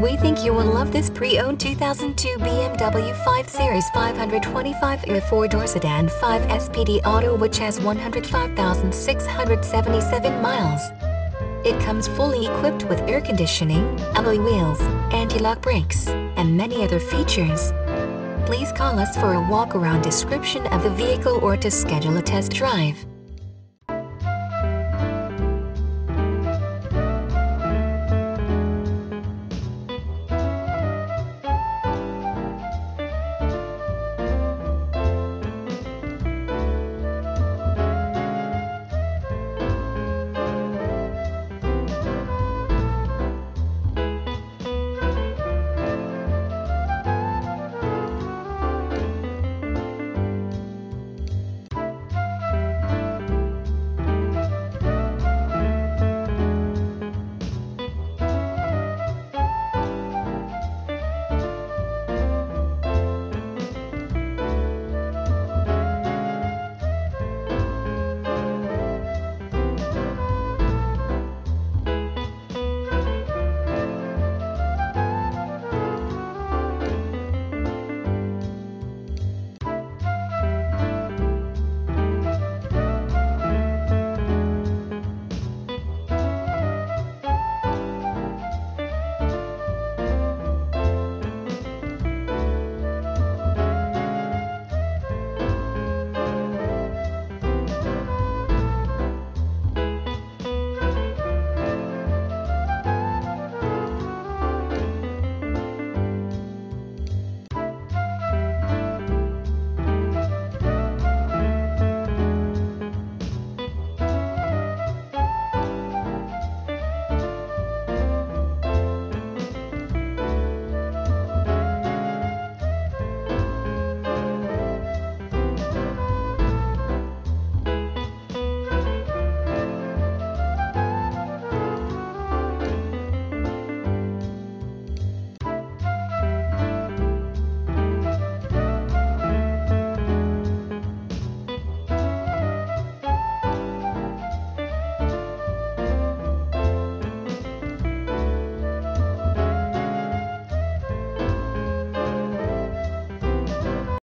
We think you will love this pre-owned 2002 BMW 5 Series 525iA 4-door sedan 5 SPD Auto which has 105,677 miles. It comes fully equipped with air conditioning, alloy wheels, anti-lock brakes, and many other features. Please call us for a walk-around description of the vehicle or to schedule a test drive.